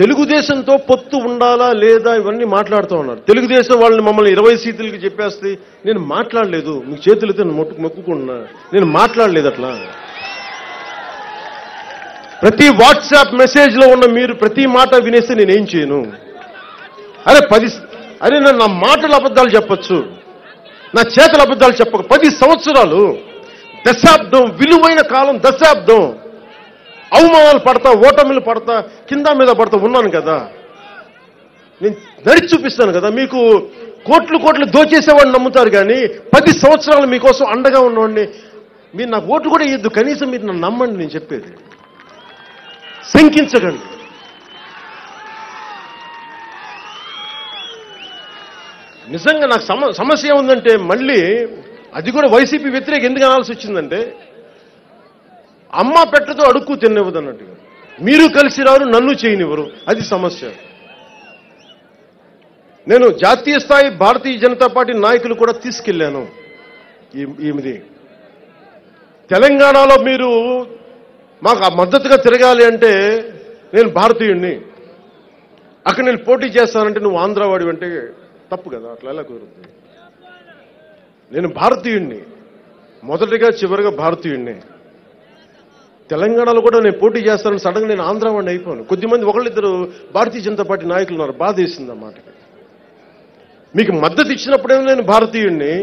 తెలుగుదేశంతో పొత్తు ఉండాలా లేదా ఇవన్నీ మాట్లాడుతూ ఉన్నారు. తెలుగుదేశం వాళ్ళని మమ్మల్ని ఇరవై సీట్లకి చెప్పేస్తే నేను మాట్లాడలేదు. మీ చేతులతో మొక్కు మొక్కుకున్నా నేను మాట్లాడలేదు అట్లా. ప్రతి వాట్సాప్ మెసేజ్లో ఉన్న మీరు ప్రతి మాట వినేస్తే నేనేం చేయను? అరే పది అరే నేను నా మాటల అబద్ధాలు చెప్పచ్చు. నా చేతుల అబద్ధాలు చెప్పక పది సంవత్సరాలు దశాబ్దం విలువైన కాలం దశాబ్దం. అవమానాలు పడతా ఓటమిలు పడతా కింద మీద పడతా ఉన్నాను కదా. నేను నడిచి చూపిస్తాను కదా మీకు కోట్లు కోట్లు దోచేసేవాడిని నమ్ముతారు కానీ పది సంవత్సరాలు మీకోసం అండగా ఉన్నవాడిని మీరు నాకు ఓట్లు కూడా ఇద్దు కనీసం మీరు నన్ను నమ్మండి నేను చెప్పేది. శంకించకండి. నిజంగా నాకు సమ సమస్య ఏముందంటే మళ్ళీ అది కూడా వైసీపీ వ్యతిరేక ఎందుకు అనాల్సి వచ్చిందంటే అమ్మ పెట్టతో అడుక్కు తినివ్వదు అన్నట్టుగా మీరు కలిసి రారు నన్ను చేయనివ్వరు. అది సమస్య. నేను జాతీయ స్థాయి భారతీయ జనతా పార్టీ నాయకులు కూడా తీసుకెళ్ళాను ఈమెది. తెలంగాణలో మీరు మాకు ఆ మద్దతుగా తిరగాలి అంటే నేను భారతీయుణ్ణి. అక్కడ నేను పోటీ చేస్తానంటే నువ్వు ఆంధ్రవాడి అంటే తప్పు కదా అట్లా ఎలా కుదురుతుంది నేను భారతీయుణ్ణి. మొదటిగా చివరిగా భారతీయుణ్ణి. తెలంగాణలో కూడా నేను పోటీ చేస్తానని సడన్గా నేను ఆంధ్రవాడిని అయిపోయాను. కొద్దిమంది ఒకళ్ళిద్దరు భారతీయ జనతా పార్టీ నాయకులు ఉన్నారు. బాధ వేసింది అన్నమాట మీకు మద్దతు ఇచ్చినప్పుడేమో నేను భారతీయుణ్ణి.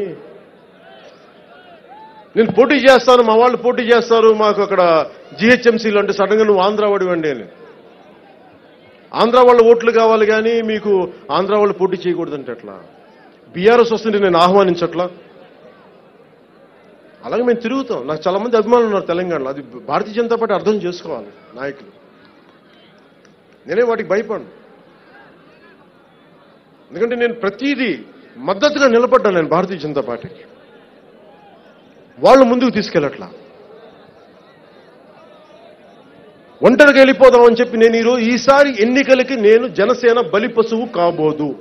నేను పోటీ చేస్తాను మా వాళ్ళు పోటీ చేస్తారు మాకు అక్కడ జిహెచ్ఎంసీలు అంటే సడన్గా నువ్వు ఆంధ్రవాడి వండి అని. ఆంధ్ర వాళ్ళ ఓట్లు కావాలి కానీ మీకు ఆంధ్ర వాళ్ళు పోటీ చేయకూడదంటే ఎట్లా? బీఆర్ఎస్ వస్తుంటే నేను ఆహ్వానించట్లా? అలాగే మేము తిరుగుతాం. నాకు చాలా మంది అభిమానులు ఉన్నారు తెలంగాణలో. అది భారతీయ జనతా పార్టీ అర్థం చేసుకోవాలి నాయకులు. నేనే వాటికి భయపడను. ఎందుకంటే నేను ప్రతిదీ మద్దతుగా నిలబడ్డాను నేను భారతీయ జనతా పార్టీకి. వాళ్ళు ముందుకు తీసుకెళ్ళట్లా. ఒంటరిగా వెళ్ళిపోదామని చెప్పి నేను ఈరోజు ఈసారి ఎన్నికలకి నేను జనసేన బలి పశువు కాబోదు.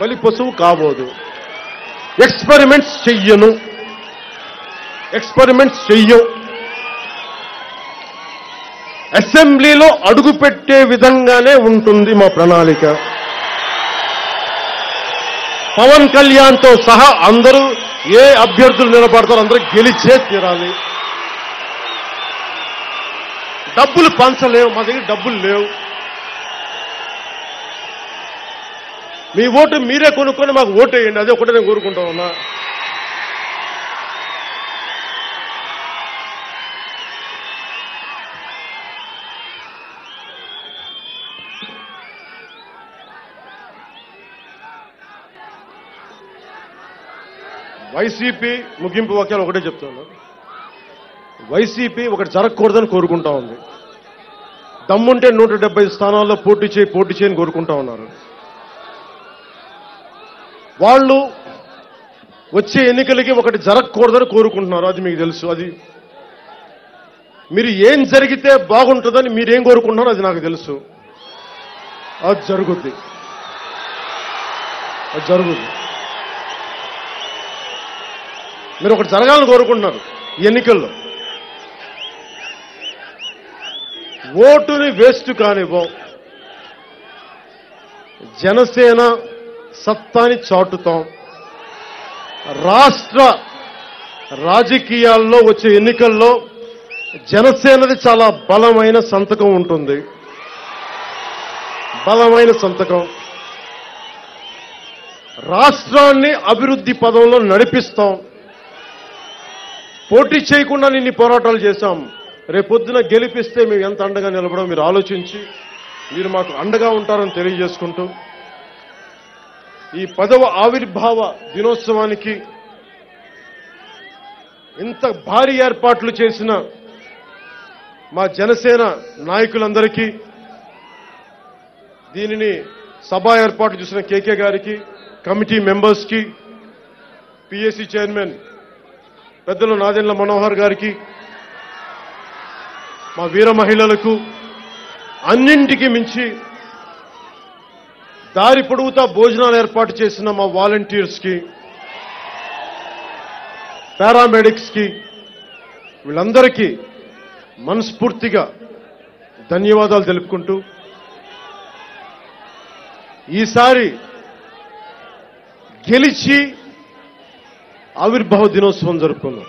బలి పశువు కాబోదు. ఎక్స్పెరిమెంట్స్ చెయ్యను. ఎక్స్పెరిమెంట్స్ చెయ్యం. అసెంబ్లీలో అడుగుపెట్టే విధంగానే ఉంటుంది మా ప్రణాళిక. పవన్ కళ్యాణ్తో సహా అందరూ ఏ అభ్యర్థులు నిలబడతారో అందరూ గెలిచే తీరాలి. డబ్బులు పంచలేవు మా దగ్గర డబ్బులు లేవు. మీ ఓటు మీరే కొనుక్కొని మాకు ఓటు వేయండి అదే ఒకటే నేను కోరుకుంటా ఉన్నా. వైసీపీ ముగింపు వాక్యాలు ఒకటే చెప్తాను వైసీపీ ఒకటి జరగకూడదని కోరుకుంటా ఉంది. దమ్ముంటే నూట డెబ్బై స్థానాల్లో పోటీ చేయి పోటీ చేయని కోరుకుంటా ఉన్నారు. వాళ్ళు వచ్చే ఎన్నికలకి ఒకటి జరగకూడదని కోరుకుంటున్నారు. అది మీకు తెలుసు. అది మీరు ఏం జరిగితే బాగుంటుందని మీరేం కోరుకుంటున్నారో అది నాకు తెలుసు. అది జరుగుద్ది. అది జరుగుద్ది. మీరు ఒకటి జరగాలని కోరుకుంటున్నారు ఈ ఎన్నికల్లో. ఓటుని వేస్ట్ కానివ్వం. జనసేన సత్తాని చాటుతాం. రాష్ట్ర రాజకీయాల్లో వచ్చే ఎన్నికల్లో జనసేనది చాలా బలమైన సంతకం ఉంటుంది. బలమైన సంతకం. రాష్ట్రాన్ని అభివృద్ధి పదంలో నడిపిస్తాం. పోటీ చేయకుండా నిన్ని పోరాటాలు చేశాం. రేపొద్దున గెలిపిస్తే మేము ఎంత అండగా నిలబడో మీరు ఆలోచించి మీరు మాకు అండగా ఉంటారని తెలియజేసుకుంటూ ఈ పదవ ఆవిర్భావ దినోత్సవానికి ఇంత భారీ ఏర్పాట్లు చేసిన మా జనసేన నాయకులందరికీ దీనిని సభ ఏర్పాటు చేసిన కేకే గారికి కమిటీ మెంబర్స్కి పిఎస్సి చైర్మన్ పెద్దలు నాదెండ్ల మనోహర్ గారికి మా వీర మహిళలకు అన్నింటికి మించి దారి పొడుగుతా భోజనాలు ఏర్పాటు చేసిన మా వాలంటీర్స్కి పారామెడిక్స్కి వీళ్ళందరికీ మనస్ఫూర్తిగా ధన్యవాదాలు తెలుపుకుంటూ ఈసారి గెలిచి ఆవిర్భావ దినోత్సవం జరుపుకున్నాం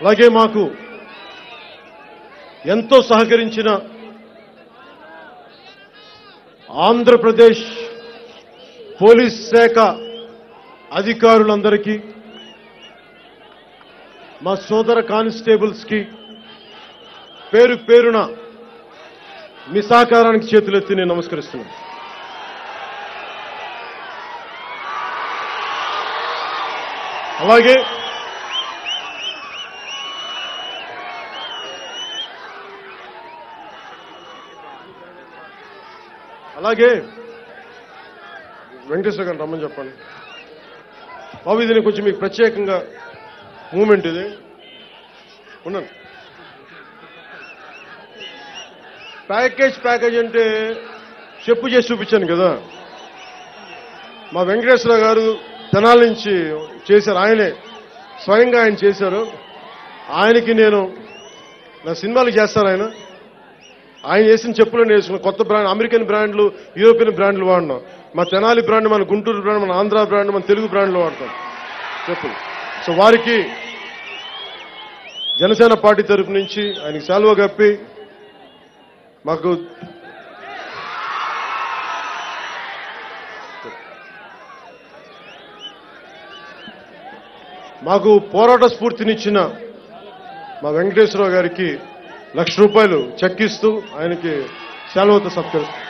అలాగే మాకు ఎంతో సహకరించిన ఆంధ్రప్రదేశ్ పోలీస్ శాఖ అధికారులందరికీ మా సోదర కానిస్టేబుల్స్కి పేరు పేరున మీ సహకారానికి చేతులెత్తి నేను నమస్కరిస్తున్నాను. అలాగే అలాగే వెంకటేశ్వర గారు రమ్మని చెప్పండి బాబు ఇది నేను కొంచెం మీకు ప్రత్యేకంగా మూమెంట్ ఇది. ఉన్నాను ప్యాకేజ్ ప్యాకేజ్ అంటే చెప్పు చేసి చూపించాను కదా. మా వెంకటేశ్వర గారు తెనాల నుంచి చేశారు. ఆయనే స్వయంగా ఆయన చేశారు. ఆయనకి నేను నా సినిమాలు చేస్తాను ఆయన. ఆయన చేసిన చెప్పులు వేసుకున్న కొత్త బ్రాండ్ అమెరికన్ బ్రాండ్లు యూరోపియన్ బ్రాండ్లు వాడినాం. మా తెనాలి బ్రాండ్ మన గుంటూరు బ్రాండ్ మన ఆంధ్ర బ్రాండ్ మన తెలుగు బ్రాండ్లు వాడతాం. చెప్పులు సో వారికి జనసేన పార్టీ తరపు నుంచి ఆయనకి సెలవు కప్పి మాకు మాకు పోరాట స్ఫూర్తినిచ్చిన మా వెంకటేశ్వరరావు గారికి లక్ష రూపాయలు చెక్ ఇస్తూ ఆయనకి సెలవుతో సత్కరిస్తాం